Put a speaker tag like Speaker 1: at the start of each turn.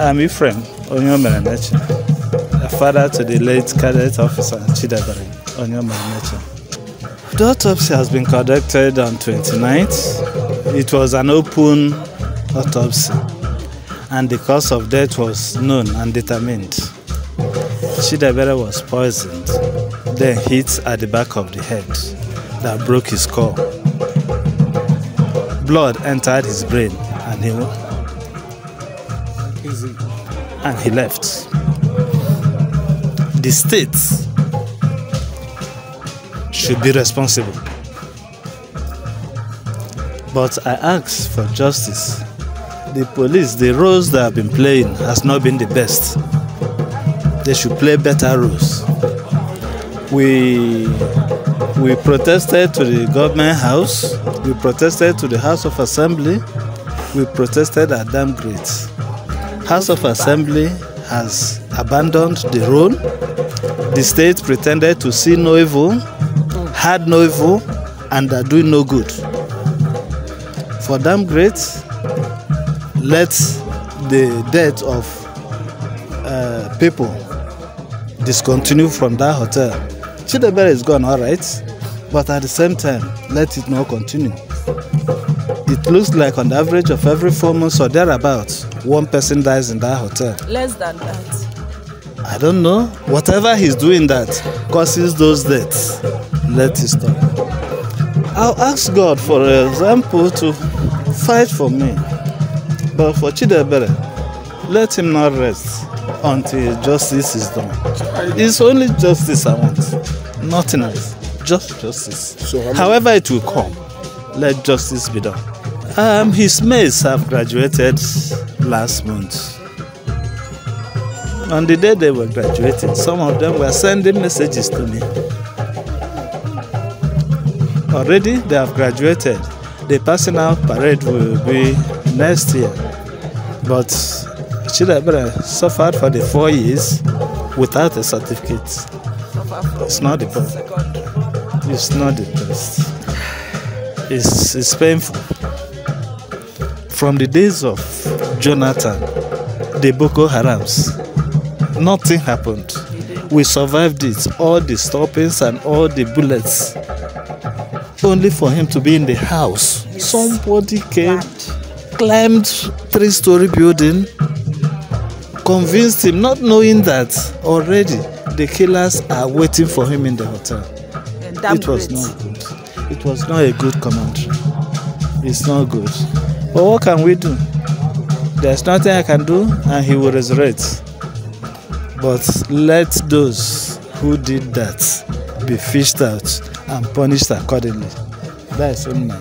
Speaker 1: I'm Ephraim Onyeomereneche, a father to the late cadet officer Chidiebere Onyeomereneche. The autopsy has been conducted on 29th. It was an open autopsy and the cause of death was known and determined. Chidiebere was poisoned, then hit at the back of the head that broke his skull. Blood entered his brain and he and he left. The state should be responsible. But I ask for justice. The police, the roles they have been playing has not been the best. They should play better roles. We we protested to the government house, we protested to the House of Assembly, we protested at Damgrete. House of Assembly has abandoned the role. The state pretended to see no evil, had no evil, and are doing no good. For Damgrete, let the death of uh, people discontinue from that hotel. Chidiebere is gone, all right, but at the same time, let it not continue. It looks like on the average of every four months or thereabouts, one person dies in that hotel.
Speaker 2: Less than that.
Speaker 1: I don't know. Whatever he's doing that causes those deaths, let it stop. I'll ask God, for example, to fight for me. But for Chidiebere, let him not rest until justice is done. It's only justice I want, nothing else. Just justice.
Speaker 3: So
Speaker 1: However it will come, let justice be done. Um, his mates have graduated last month. On the day they were graduating, some of them were sending messages to me. Already they have graduated. The out parade will be next year. But Chidiebere suffered for the four years without a certificate. It's not the best. It's not the best. It's, it's painful. From the days of Jonathan, the Boko Harams, nothing happened. We survived it, all the stoppings and all the bullets. Only for him to be in the house. Somebody came, climbed three-story building, convinced him, not knowing that already the killers are waiting for him in the hotel. It was not good. It was not a good commentary. It's not good. But what can we do? There's nothing I can do, and he will resurrect. But let those who did that be fished out and punished accordingly. That is only my